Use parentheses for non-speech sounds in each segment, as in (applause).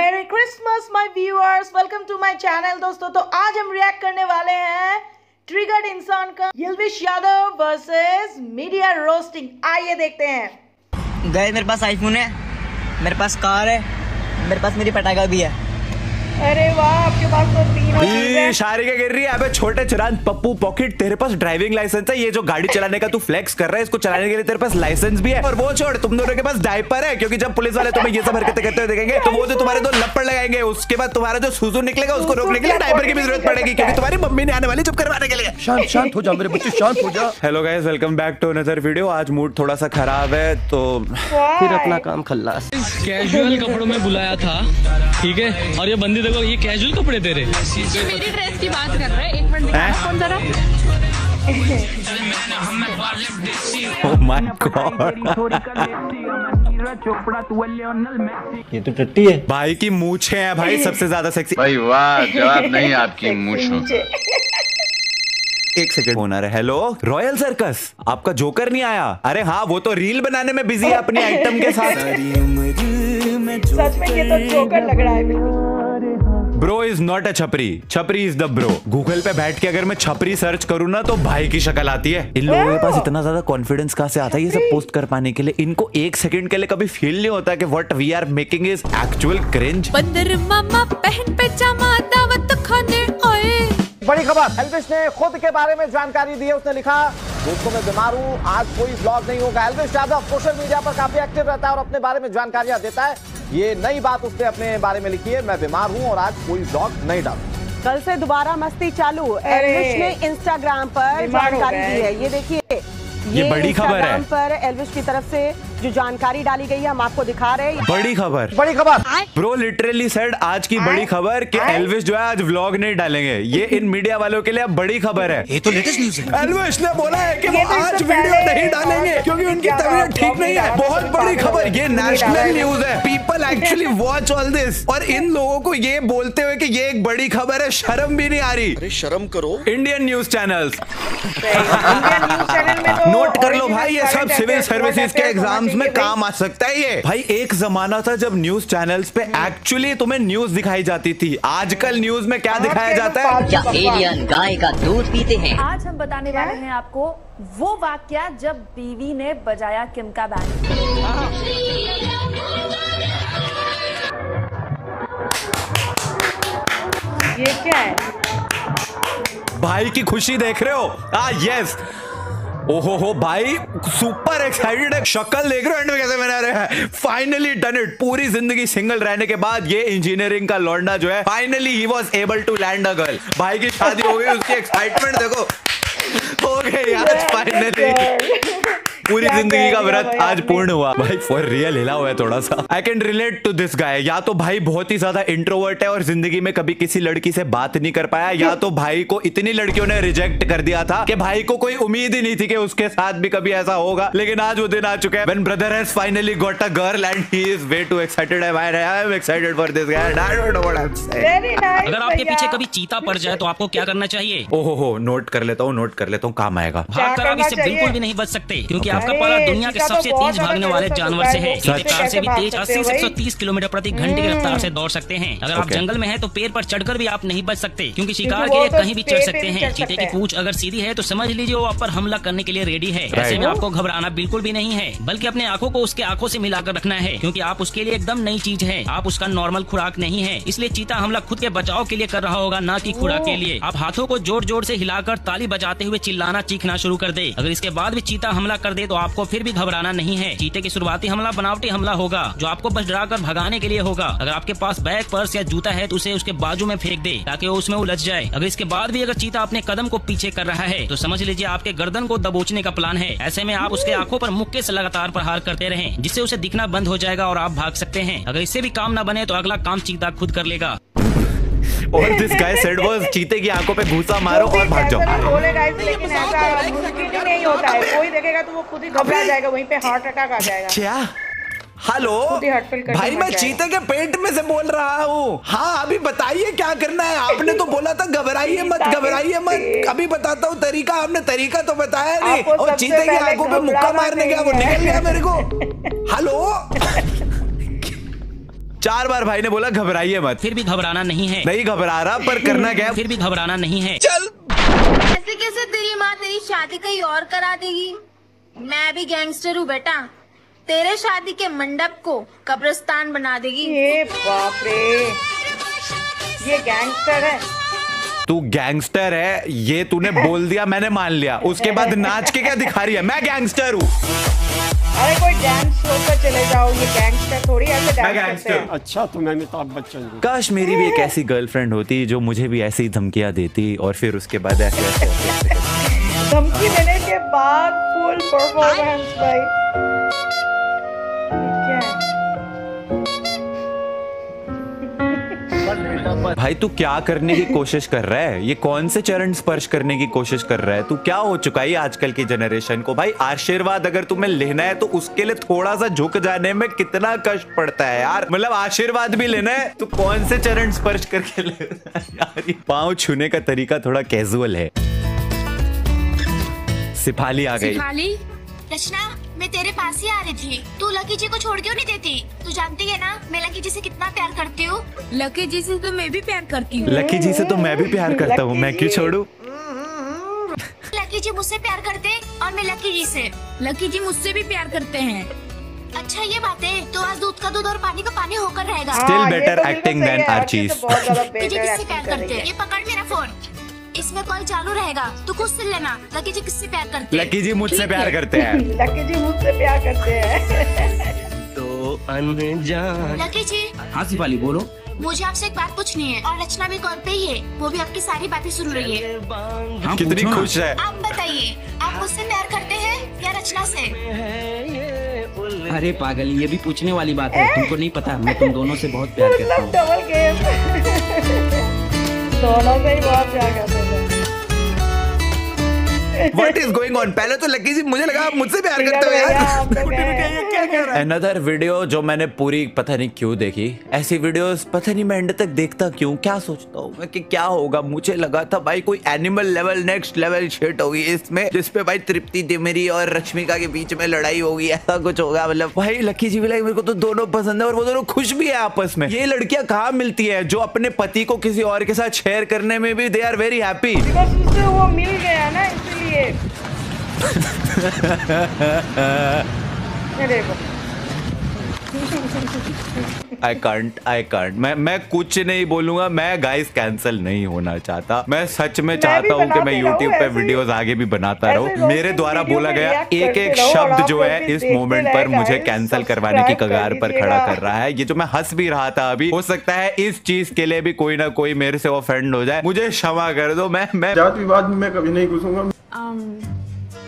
Merry Christmas my viewers welcome to my channel दोस्तों। तो आज हम रिएक्ट करने वाले हैं ट्रिगर्ड इंसान का Elvish Yadav versus media roasting आइए देखते हैं। गए मेरे पास आईफोन है मेरे पास कार है मेरे पास मेरी पटाखा भी है। अरे वाह आपके पास तो तीनों चीज़ शारी क्या गिर रही है? अबे छोटे चुरान पप्पू पॉकेट तेरे पास ड्राइविंग लाइसेंस है। ये जो गाड़ी चलाने का तू फ्लेक्स कर रहा है इसको चलाने के लिए तेरे पास लाइसेंस भी है। और वो छोड़ तुम दोनों के पास डायपर है क्योंकि जब पुलिस वाले तुम्हें ये सब हरकतें करते हुए देखेंगे तो वो जो तुम्हारे दो लपड़ लगाएँगे उसके बाद तुम्हारा जो सुसु निकलेगा उसको रोकने के लिए डायपर की भी ज़रूरत पड़ेगी क्योंकि तुम्हारी मम्मी ने आने वाली चुप करवाने के लिए। शांत शांत हो जा मेरे बच्चे शांत हो जा। Hello guys welcome back to another video आज मूड थोड़ा सा खराब है तो फिर अपना काम खल्लास। कैजुअल कपड़ों में बुलाया था ठीक है? और ये बंदी देखो ये कैजुअल कपड़े तेरे। मेरी ड्रेस की बात कर रहे हैं। एक मिनट कौन जरा (laughs) गॉड ये तो टट्टी है। भाई की मूछे हैं भाई (laughs) सबसे ज़्यादा सेक्सी भाई वाह जवाब नहीं (laughs) आपकी मूछों एक सेकंड होना है हेलो रॉयल सर्कस आपका जोकर नहीं आया? अरे हाँ वो तो रील बनाने में बिज़ी है अपने आइटम के साथ। सच में ये तो जोकर लग रहा है बिल्कुल। ब्रो इज़ नॉट अ छपरी छपरी इज़ द ब्रो गूगल पे बैठ के अगर मैं छपरी सर्च करूँ ना तो भाई की शक्ल आती है। इन लोगों के पास इतना ज़्यादा कॉन्फिडेंस कहाँ से आता है ये सब पोस्ट कर पाने के लिए? इनको एक सेकंड के लिए कभी फील नहीं होता कि what we are making is actual cringe बंदर मामा पहन पैजामा दावत खाने आए। बड़ी खबर एल्विश ने खुद के बारे में जानकारी दी है उसने लिखा दोस्तों मैं बीमार हूँ आज कोई ब्लॉग नहीं होगा। एल्विश यादव सोशल मीडिया पर काफ़ी एक्टिव रहता है और अपने बारे में जानकारियाँ देता है। ये नई बात उसने अपने बारे में लिखी है। मैं बीमार हूँ और आज कोई ब्लॉग नहीं डालू। कल से दोबारा मस्ती चालू। ने इंस्टाग्राम पर जानकारी दी है। ये देखिए ये बड़ी खबर है। पर एल्विश की तरफ़ से जो जानकारी डाली गई है हम आपको दिखा रहे हैं। बड़ी खबर। बड़ी खबर। ब्रो लिटरली सेड आज की बड़ी खबर कि एल्विश जो है आज व्लॉग नहीं डालेंगे। ये इन मीडिया वालों के लिए अब बड़ी खबर है। ये तो लेटेस्ट न्यूज़ है। एल्विश ने बोला है कि वो तो आज वीडियो नहीं डालेंगे क्योंकि उनकी तबीयत ठीक नहीं है। बहुत बड़ी खबर। ये नेशनल न्यूज़ है। People actually watch all this और इन लोगों को ये बोलते हुए कि ये एक बड़ी खबर है शर्म भी नहीं आ रही। शर्म करो। Indian news channels Indian news channel note कर लो भाई ये सब सिविल सर्विसेज़ के एग्ज़ाम्स में काम आ सकता है ये। भाई एक जमाना था जब न्यूज़ चैनल्स पे एक्चुअली तुम्हें न्यूज़ दिखाई जाती थी। आजकल न्यूज़ में क्या दिखाया जाता है? क्या एलियन गाय का दूध पीते हैं। आज हम बताने वाले हैं आपको वो वाक्य जब बीवी ने बजाया किम का बैंड ये क्या है? भाई की खुशी देख रहे हो? आ यस ओहो हो भाई सुपर एक्साइटेड है। शक्ल देख रहे हो एंड में कैसे बना रहे हैं? फाइनली डन इट पूरी ज़िंदगी सिंगल रहने के बाद ये इंजीनियरिंग का लौंडा जो है finally he was able to land a girl भाई की शादी हो गई उसकी एक्साइटमेंट देखो। हो गई आज फाइनली पूरी ज़िंदगी का व्रत आज पूर्ण हुआ। भाई फॉर रियल हिला हुआ है थोड़ा सा I can relate to this guy या तो भाई बहुत ही ज़्यादा इंट्रोवर्ट है और ज़िंदगी में कभी किसी लड़की से बात नहीं कर पाया या तो भाई को इतनी लड़कियों ने रिजेक्ट कर दिया था कि भाई को कोई उम्मीद ही नहीं थी कि उसके साथ भी कभी ऐसा होगा। लेकिन आज वो दिन आ चुका है। When brother has finally got a girl and he is way too excited I am excited for this guy I don't know what I am saying अगर आपके पीछे कभी चीता पड़ जाए तो आपको क्या करना चाहिए? ओहो हो नोट कर लेता हूँ नोट कर लेता हूँ काम आएगा। भाग कर आप इससे बिल्कुल भी नहीं बच सकते क्योंकि अरे, पाला दुनिया के तो सबसे तेज भागने वाले जानवर से है। कार से भी तेज 80 से सकते हो 130 किलोमीटर प्रति घंटे की रफ्तार से दौड़ सकते हैं। अगर आप जंगल में हैं तो पेड़ पर चढ़कर भी आप नहीं बच सकते क्योंकि शिकार के लिए तो कहीं भी चढ़ सकते हैं। चीते की पूछ अगर सीधी है तो समझ लीजिए वो आप पर हमला करने के लिए रेडी है। ऐसे में आपको घबराना बिल्कुल भी नहीं है बल्कि अपने आँखों को उसके आँखों से मिलाकर रखना है क्योंकि आप उसके लिए एकदम नई चीज़ है। आप उसका नॉर्मल खुराक नहीं है इसलिए चीता हमला खुद के बचाव के लिए कर रहा होगा ना कि खुराक के लिए। आप हाथों को ज़ोर ज़ोर से हिलाकर ताली बजाते हुए चिल्लाना चीखना शुरू कर दे। अगर इसके बाद भी चीता हमला कर दे तो आपको फिर भी घबराना नहीं है। चीते की शुरुआती हमला, बनावटी हमला होगा, जो आपको बस डराकर भगाने के लिए होगा। अगर आपके पास बैग, पर्स या जूता है तो उसे उसके बाजू में फेंक दे, ताकि वो उसमें उलझ जाए। अगर इसके बाद भी अगर चीता अपने कदम को पीछे कर रहा है तो समझ लीजिए आपके गर्दन को दबोचने का प्लान है। ऐसे में आप उसके आँखों पर मुक्के से लगातार प्रहार करते रहे, जिससे उसे दिखना बंद हो जाएगा और आप भाग सकते हैं। अगर इससे भी काम न बने तो अगला काम चीता खुद कर लेगा। और दिस गाय सेड वाज चीते की आँखों पे घूसा मारो और भाग जाओ. बोलेगा इसे लेकिन ऐसा नहीं होता है। कोई देखेगा तो वो खुद ही घबरा जाएगा वहीं पे हार्ट अटैक आ जाएगा। क्या हेलो ही भाई मैं चीते के पेट में से बोल रहा हूँ। हाँ अभी बताइए क्या करना है। आपने तो बोला था घबराइए मत घबराइए मत। अभी बताता हूँ तरीका आपने तरीका तो बताया नहीं। और चीते की आँखों पे मुक्का मारने गया वो निकल गया मेरे को। (laughs) हेलो चार बार भाई ने बोला घबराइए मत। फिर भी घबराना नहीं है। नहीं घबरा रहा पर करना क्या फिर भी घबराना नहीं है। चल। ऐसे कैसे तेरी माँ तेरी शादी कहीं और करा देगी? मैं भी गैंगस्टर हूँ बेटा। तेरे शादी के मंडप को कब्रिस्तान बना देगी। ये बाप रे ये गैंगस्टर है। तू गैंगस्टर है ये तूने बोल दिया मैंने मान लिया। उसके बाद नाच के क्या दिखा रही है? मैं गैंगस्टर हूँ। पर ये गैंगस्टर थोड़ी ऐसे डांस करते हैं। अच्छा तो मैं अमिताभ बच्चन काश मेरी भी एक ऐसी गर्लफ्रेंड होती जो मुझे भी ऐसी धमकियाँ देती और फिर उसके बाद ऐसे ऐसे (laughs) धमकी देने के बाद फुल परफॉर्मेंस भाई। भाई, तू क्या करने की कोशिश कर रहा है? ये कौन से चरण स्पर्श करने की कोशिश कर रहा है? तू क्या हो चुका है आजकल की जनरेशन को? भाई, आशीर्वाद अगर तुम्हें लेना है तो उसके लिए थोड़ा सा झुक जाने में कितना कष्ट पड़ता है यार। मतलब आशीर्वाद भी लेना है तो कौन से चरण स्पर्श करके ले यार? पाँव छूने का तरीका थोड़ा कैजुअल है। सिपाली आ गई। सिफाली रचना मैं तेरे पास ही आ रही थी। तू लकी जी को छोड़ क्यों नहीं देती? तू जानती है ना मैं लकी जी से कितना प्यार करती हूँ? लकी जी से तो मैं भी प्यार करती हूँ। लकी जी से तो मैं भी प्यार करता हूँ। मैं क्यों छोड़ू? लकी जी मुझसे प्यार करते और मैं लकी जी से। लकी जी मुझसे भी प्यार करते हैं। अच्छा ये बात है तो आज दूध का दूध और पानी का पानी होकर रहेगा। Still ये better बिल्कुल acting सही than आरती Archie's. तो बहुत ज़्यादा तुझे किससे प्यार करते ये पकड़ मेरा फ़ोन। इसमें कॉल चालू रहेगा। तो खुद सुन लेना। लकी जी किससे प्यार करते हैं? लकी जी मुझसे प्यार करते हैं। (laughs) लकी जी मुझसे प्यार करते हैं। तो अनजान। लकी जी। हाँ सिपाली बोलो। मुझे आपसे एक बात पूछनी है। और रचना भी कॉल पे ही है? वो भी आपकी सारी बातें सुन रही है। हाँ कितनी खुश है। आप बताइए आप मुझसे प्यार करते हैं या रचना से? अरे पागल ये भी पूछने वाली बात है। तुमको नहीं पता मैं तुम दोनों से बहुत प्यार (laughs) करता मतलब हूँ (laughs) दोनों से ही बहुत प्यार करते व्हाट इज़ गोइंग ऑन पहले तो लकी जी मुझे लगा आप मुझसे प्यार करते हो यार। अनदर (laughs) वीडियो जो मैंने पूरी पता नहीं क्यों देखी। ऐसी वीडियोस पता नहीं मैं एंड तक देखता क्यों? क्या सोचता हूँ मैं कि क्या होगा? मुझे लगा था भाई कोई animal level next level shit होगी इसमें जिसपे भाई तृप्ति तिमरी और रश्मिका के बीच में लड़ाई होगी ऐसा कुछ होगा मतलब। भाई लकी जी भी मेरे को तो दोनों पसंद है और वो दोनों खुश भी है आपस में। ये लड़कियाँ कहाँ मिलती है जो अपने पति को किसी और के साथ शेयर करने में भी दे आर वेरी हैप्पी वो मिल गया ना इसलिए ये देखो (laughs) आई कांट आई कांट मैं मैं कुछ नहीं बोलूँगा। मैं गाइस कैंसिल नहीं होना चाहता। मैं सच में चाहता हूँ कि मैं YouTube पे वीडियोस आगे भी बनाता रहूँ। मेरे द्वारा बोला गया एक एक शब्द जो है इस मोमेंट पर मुझे कैंसिल करवाने की कगार पर खड़ा कर रहा है। ये जो मैं हंस भी रहा था अभी हो सकता है इस चीज़ के लिए भी कोई ना कोई मेरे से ऑफेंड हो जाए। मुझे क्षमा कर दो मैं मैं जात विवाद में मैं कभी नहीं घुसूँगा।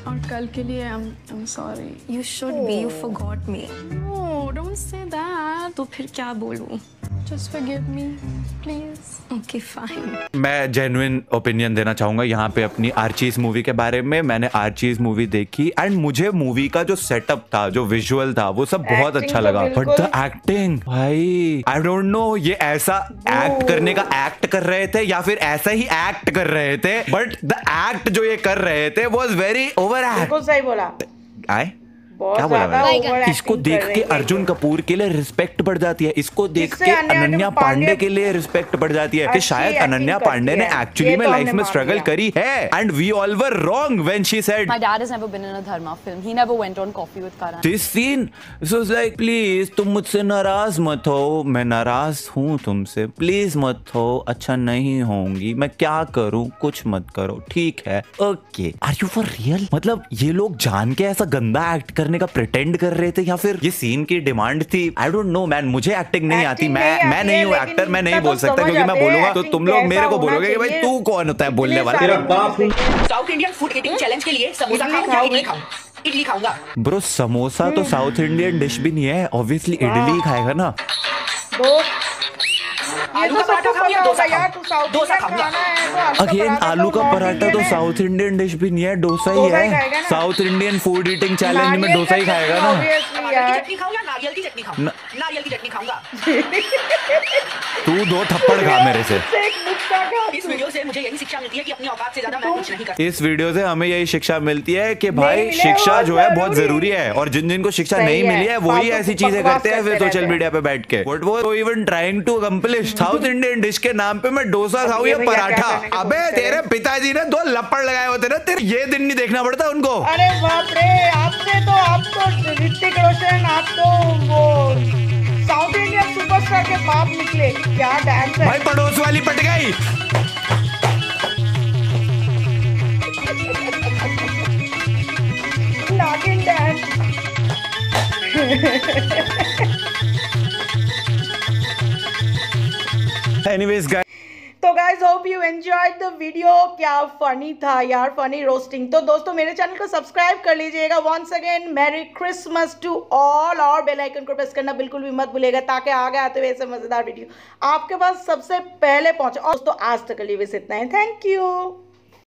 और कल के लिए I'm I'm sorry. You should be you forgot me तो फिर क्या बोलूँ? Just forgive me, please. Okay fine मैं जेन्युइन ओपिनियन देना चाहूँगा यहाँ पे अपनी आर्चीज मूवी के बारे में। मैंने आर्चीज मूवी देखी एंड मुझे मूवी का जो सेटअप था जो विजुअल था वो सब बहुत Acting अच्छा तो लगा। बट द एक्टिंग भाई आई डोंट नो ये ऐसा एक्ट करने का एक्ट कर रहे थे या फिर ऐसा ही एक्ट कर रहे थे बट द एक्ट जो ये कर रहे थे वॉज़ वेरी ओवर एक्ट सही बोला। आए? क्या बोला मैंने इसको देख के अर्जुन कपूर के लिए रिस्पेक्ट बढ़ जाती है। इसको देख के अनन्या पांडे के लिए रिस्पेक्ट बढ़ जाती है कि शायद अनन्या पांडे ने एक्चुअली में तो लाइफ में स्ट्रगल करी है। And we all were wrong when she said dad has never been in a Dharma film. He never went on coffee with Karan. This scene so like please तुम मुझसे नाराज़ मत हो। मैं नाराज़ हूँ तुमसे। प्लीज़ मत हो। अच्छा नहीं होंगी। मैं क्या करूँ? कुछ मत करो। ठीक है। Okay are you for real मतलब ये लोग जान के ऐसा गंदा एक्ट करने का प्रिटेंड कर रहे थे या फिर? ये सीन की डिमांड थी। आई डोंट नो मैन मुझे एक्टिंग नहीं आती। मैं मैं नहीं हूँ एक्टर मैं नहीं बोल तो सकता क्योंकि मैं बोलूँगा तो तुम लोग मेरे को बोलोगे कि भाई तू कौन होता है बोलने वाला? South Indian food eating challenge के लिए समोसा इडली इडली खाओगे? खाऊं इडली खाऊँगा। ब्रो समोसा तो साउथ इंडियन डिश भी नहीं है ऑब्वियसली इडली ही खाएगा ना। (laughs) आलू तो का पराठा या डोसा खाऊं? तू डोसा है तो अगेन आलू का पराठा तो साउथ इंडियन डिश भी नहीं है डोसा ही है। South Indian food eating challenge में डोसा ही खाएगा ना। की चटनी खाऊं या नारियल की चटनी नारियल की चटनी खाऊँगा। तू दो थप्पड़ खा मेरे से। इस वीडियो से मुझे यही शिक्षा मिलती है कि अपनी औकात से ज़्यादा मैं कुछ नहीं कर इस वीडियो से हमें यही शिक्षा मिलती है कि भाई शिक्षा जो है बहुत ज़रूरी। है। और जिन जिनको शिक्षा नहीं मिली है वही ऐसी चीज़ें करते हैं फिर सोशल मीडिया पे बैठ के। वट वो even trying to accomplish south Indian dish के नाम पे मैं डोसा खाऊं ये पराठा? अबे तेरे पिताजी ने दो लपड़ लगाए होते ना तेरे ये दिन नहीं देखना पड़ता उनको। अरे बाप रे आपसे तो आप तो ऋतिक रोशन आप तो वो साउथ इंडियन सुपरस्टार के बाप निकले। क्या डांस है? भाई पड़ोस वाली पट गई। नागिन dance anyways guys guys hope you enjoyed the video क्या फनी था यार फनी रोस्टिंग तो दोस्तों, मेरे चैनल को सब्सक्राइब कर लीजिएगा. Once again merry Christmas to all और बेल आइकन को प्रेस करना बिल्कुल भी मत भूलेगा ताकि आगे आते हुए ऐसे मज़ेदार वीडियो आपके पास सबसे पहले पहुँचे। और दोस्तों, आज तक के लिए बस इतना है. Thank you